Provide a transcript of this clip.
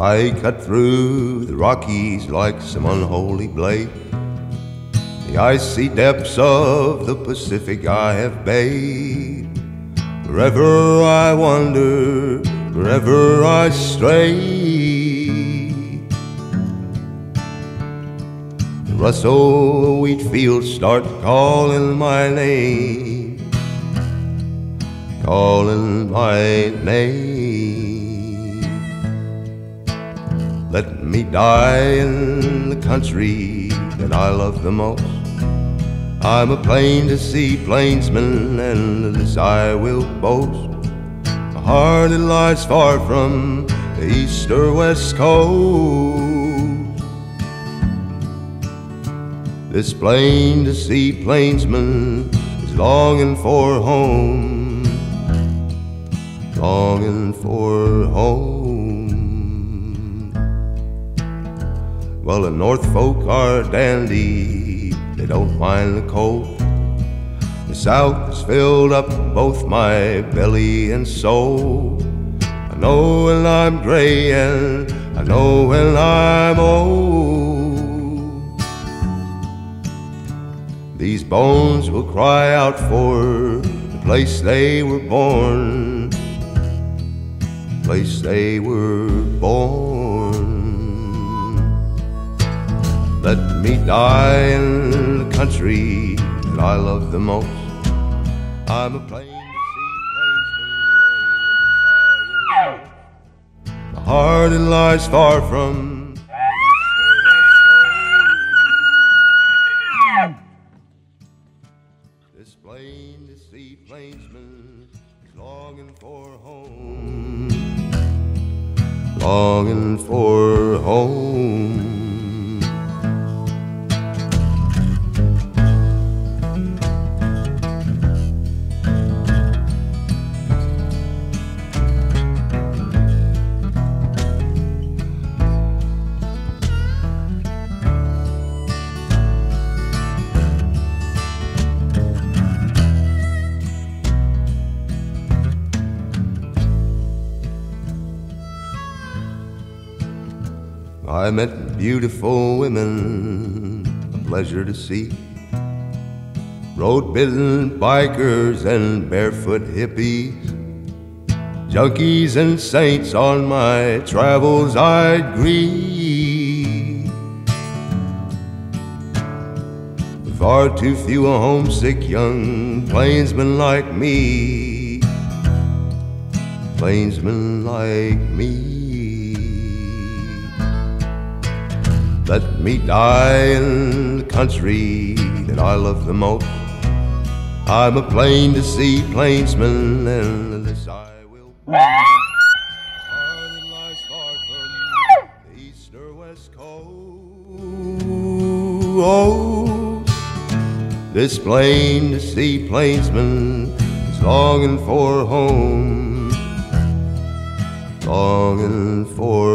I cut through the Rockies like some unholy blade. The icy depths of the Pacific I have bathed. Wherever I wander, wherever I stray. The rustle wheat fields start calling my name, calling my name. Let me die in the country that I love the most. I'm a plain to see plainsman, and this I will boast. A heart that lies far from the east or west coast. This plain to see plainsman is longing for home, longing for home. Well, the North folk are dandy, they don't mind the cold. The South has filled up both my belly and soul. I know when I'm gray and I know when I'm old. These bones will cry out for the place they were born, the place they were born. Let me die in the country that I love the most. I'm a plain to see plainsman. My heart it lies far from. This plain to see plainsman longing for home, longing for home. I met beautiful women, a pleasure to see. Road bitten bikers and barefoot hippies, junkies and saints on my travels I'd greet. Far too few a homesick young plainsmen like me, plainsmen like me. Let me die in the country that I love the most. I'm a plain to see plainsman, and this I will be. Lies far from the east or west coast. This plain to see plainsman is longing for home, longing for.